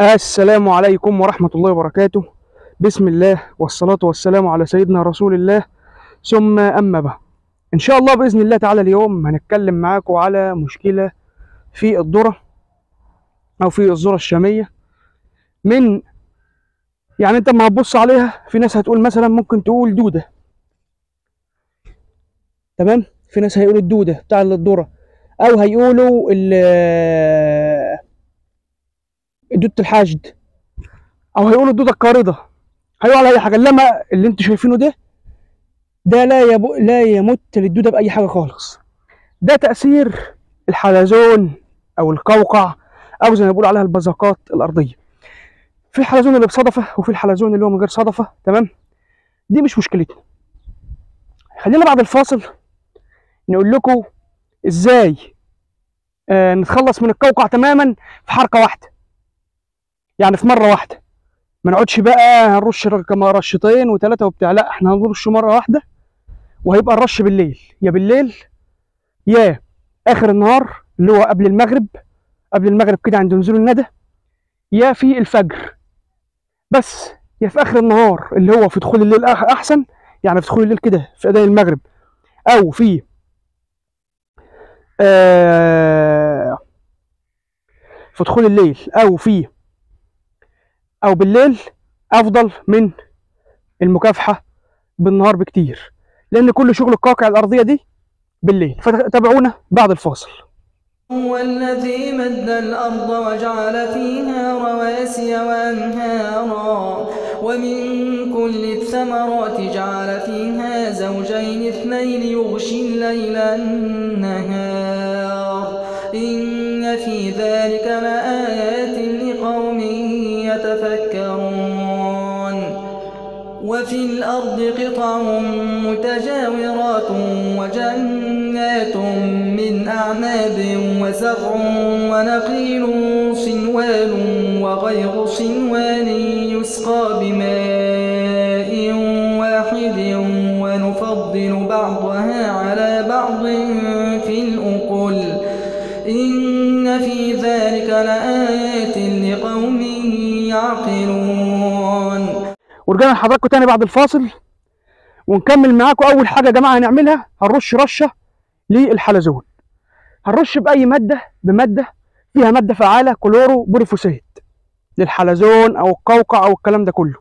السلام عليكم ورحمة الله وبركاته. بسم الله والصلاة والسلام على سيدنا رسول الله. ثم أما بعد. إن شاء الله بإذن الله تعالى اليوم هنتكلم معاكم على مشكلة في الذرة أو في الذرة الشامية. من يعني أنت ما هتبص عليها في ناس هتقول مثلا ممكن تقول دودة. تمام؟ في ناس هيقولوا الدودة بتاع الذرة. أو هيقولوا ال- دودة الحشد أو هيقولوا الدوده القارضة. هيقولوا على أي حاجة. إنما اللي أنتوا شايفينه ده ده لا يب... لا يمت للدودة بأي حاجة خالص. ده تأثير الحلزون أو القوقع أو زي ما بيقولوا عليها البزقات الأرضية. في الحلزون اللي بصدفة وفي الحلزون اللي هو من غير صدفة تمام؟ دي مش مشكلتنا. خلينا بعد الفاصل نقول لكم إزاي آه نتخلص من القوقع تماما في حركة واحدة. يعني في مرة واحدة. ما نقعدش بقى هنرش رشتين وثلاثه وبتاع. لا إحنا هنرش مرة واحدة وهيبقى الرش بالليل. يا بالليل يا آخر النهار اللي هو قبل المغرب قبل المغرب كده عند نزول الندى يا في الفجر. بس يا في آخر النهار اللي هو في دخول الليل أحسن يعني في دخول الليل كده في أداء المغرب. أو في آه في دخول الليل. أو في أو بالليل أفضل من المكافحة بالنهار بكتير لأن كل شغل القواقع الأرضية دي بالليل. فتابعونا بعد الفاصل. هو الذي مد الأرض وجعل فيها رواسي وأنهارا ومن كل الثمرات جعل فيها زوجين اثنين يغشي الليل النهار. إن في ذلك لقوم يتفكرون وفي الأرض قطع متجاورات وجنات من أعناب وزرع ونخيل صنوان وغير صنوان يسقى بماء واحد ونفضل بعضها على بعض في الأكل إن في ذلك لآيات لقوم يعقلون. ورجعنا لحضراتكم تاني بعد الفاصل ونكمل معاكم أول حاجة يا جماعة هنعملها هنرش رشة للحلزون. هنرش بأي مادة؟ بمادة فيها مادة فعالة كلورو بوريفوسيت. للحلزون أو القوقع أو الكلام ده كله.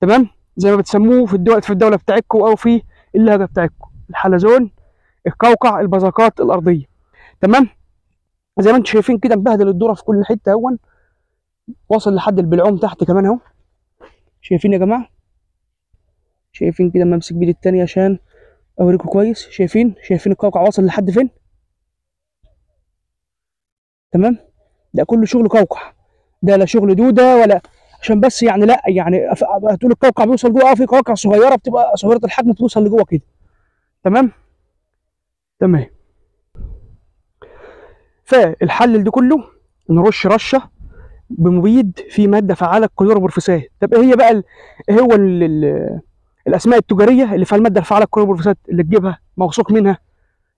تمام؟ زي ما بتسموه في الدول في الدولة بتاعتكم أو في اللهجة بتاعتكم. الحلزون القوقع البزقات الأرضية. تمام؟ زي ما أنتم شايفين كده مبهدل الذره في كل حتة أهون. واصل لحد البلعوم تحت كمان اهو. شايفين يا جماعة؟ شايفين كده اما امسك بايدي التانية عشان اوريكم كويس. شايفين؟ شايفين القوقع واصل لحد فين؟ تمام؟ ده كله شغل قوقع. ده لا شغل دودة ولا عشان بس يعني لا يعني هتقول القوقع بيوصل جوه. آه في قواقع صغيرة بتبقى صغيرة الحجم بتوصل لجوه كده. تمام؟ تمام. فالحل ده كله نرش رشة. بمبيد في مادة فعالة كلوروبورفوسات طب إيه هي بقى ال- إيه هو ال ال الأسماء التجارية اللي فيها المادة الفعالة الكلوروبورفوسات اللي تجيبها موثوق منها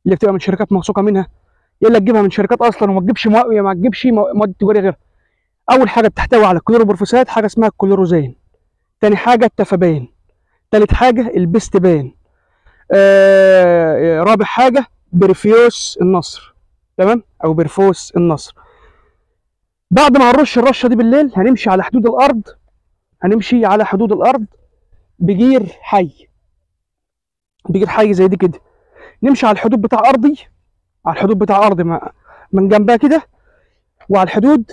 اللي بتبقى من شركات موثوقة منها؟ يا الا تجيبها من شركات أصلا وما تجيبش مو... ما تجيبش مو- مواد تجارية غيرها. أول حاجة بتحتوي على الكلوروبورفوسات حاجة اسمها الكلوروزين تاني حاجة التفابان تالت حاجة البستبان آه... رابع حاجة برفيوس النصر. تمام؟ أو برفوس النصر. بعد ما هنرش الرشة دي بالليل هنمشي على حدود الأرض. هنمشي على حدود الأرض بجير حي. بجير حي زي دي كده. نمشي على الحدود بتاع أرضي. على الحدود بتاع أرضي من جنبها كده. وعلى الحدود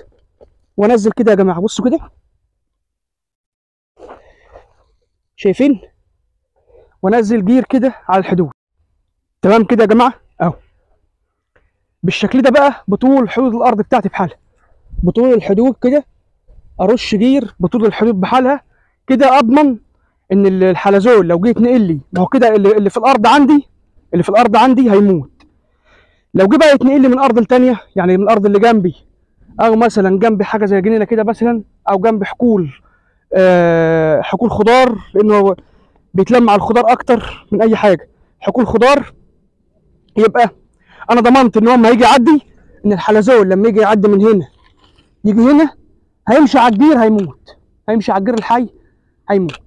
وانزل كده يا جماعة. بصوا كده. شايفين؟ وانزل جير كده على الحدود. تمام كده يا جماعة؟ أهو. بالشكل ده بقى بطول حدود الأرض بتاعتي بحالها. بطول الحدود كده أرش جير بطول الحدود بحالها كده أضمن إن ال- الحلزون لو جيت نقل لي ما هو كده اللي, في الأرض عندي اللي في الأرض عندي هيموت. لو جه بقى يتنقل لي من أرض لتانية يعني من الأرض اللي جنبي أو مثلا جنبي حاجة زي جنينة كده مثلا أو جنب حقول آه حقول خضار لأنه بيتلم على الخضار أكتر من أي حاجة. حقول خضار يبقى أنا ضمنت إن هو لما يجي يعدي إن الحلزون لما يجي يعدي من هنا يجي هنا هيمشي على الجير هيموت. هيمشي على الجير الحي هيموت.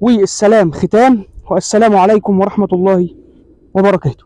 والسلام ختام. والسلام عليكم ورحمة الله وبركاته.